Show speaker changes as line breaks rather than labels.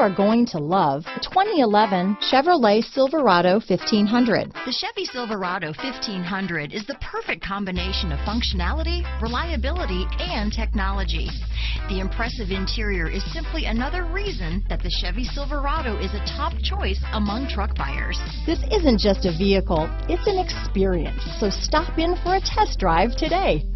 are going to love the 2011 Chevrolet Silverado 1500.
The Chevy Silverado 1500 is the perfect combination of functionality, reliability, and technology. The impressive interior is simply another reason that the Chevy Silverado is a top choice among truck buyers.
This isn't just a vehicle, it's an experience. So stop in for a test drive today.